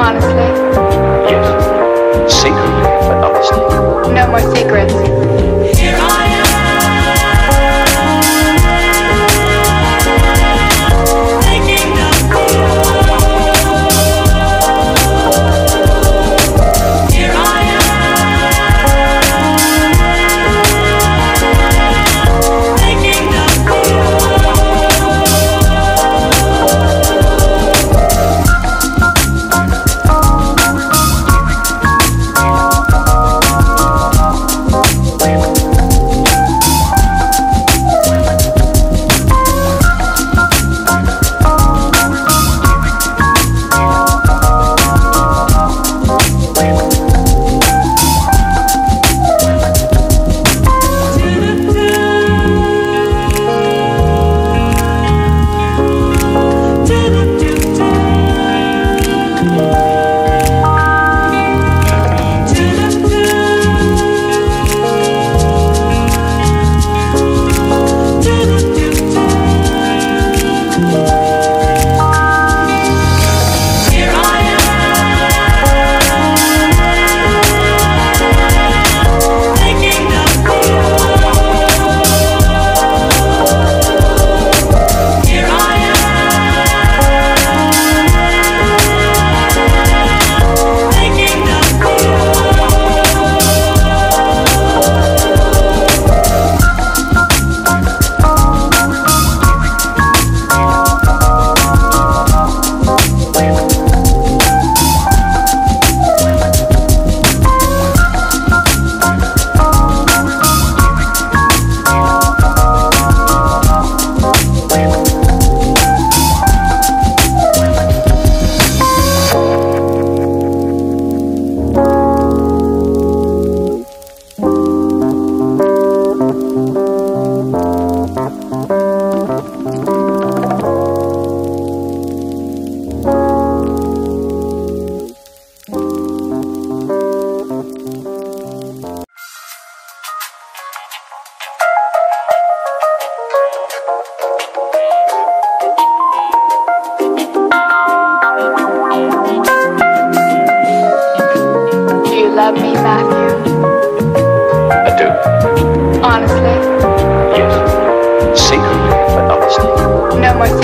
Honestly? Yes. Secretly, but honestly. No more secrets.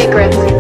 Secrets.